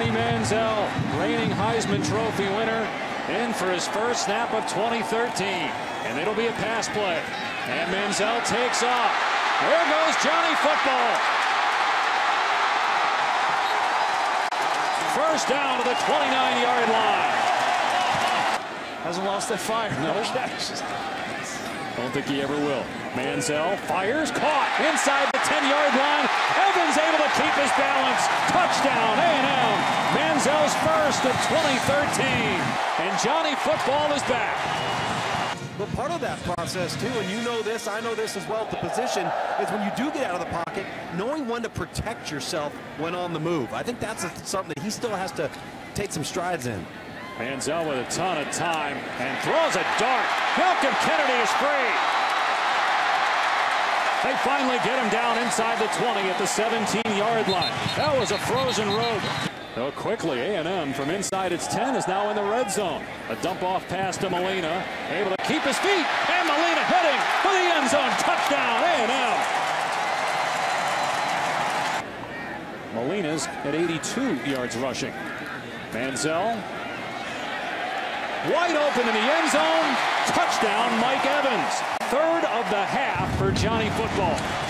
Johnny Manziel, reigning Heisman Trophy winner, in for his first snap of 2013. And it'll be a pass play. And Manziel takes off. There goes Johnny Football. First down to the 29-yard line. Hasn't lost that fire. No. Don't think he ever will. Manziel fires, caught inside the 10-yard line. Evans able to keep his balance. Touchdown. Manziel's first of 2013. And Johnny Football is back. But part of that process, too, and you know this, I know this as well, the position, is when you do get out of the pocket, knowing when to protect yourself when on the move. I think that's a, something that he still has to take some strides in. Manziel with a ton of time and throws a dart. Malcolm Kennedy is free. They finally get him down inside the 20 at the 17-yard line. That was a frozen road. So quickly, A&M from inside its 10 is now in the red zone. A dump off pass to Malena, able to keep his feet, and Malena heading for the end zone. Touchdown, A&M. Malena's at 82 yards rushing. Manziel Wide open in the end zone. Touchdown, Mike Evans. Third of the half for Johnny Football.